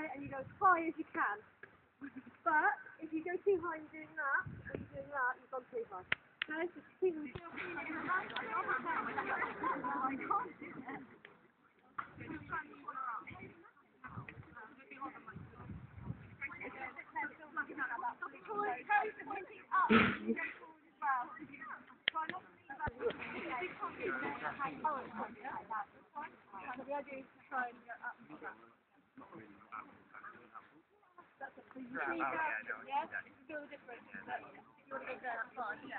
it and you go as high as you can. but if you go too high and you're doing that, and you're doing that, you've gone too high. So try and up. Right. Oh, yeah, no, yes, go different. Yeah,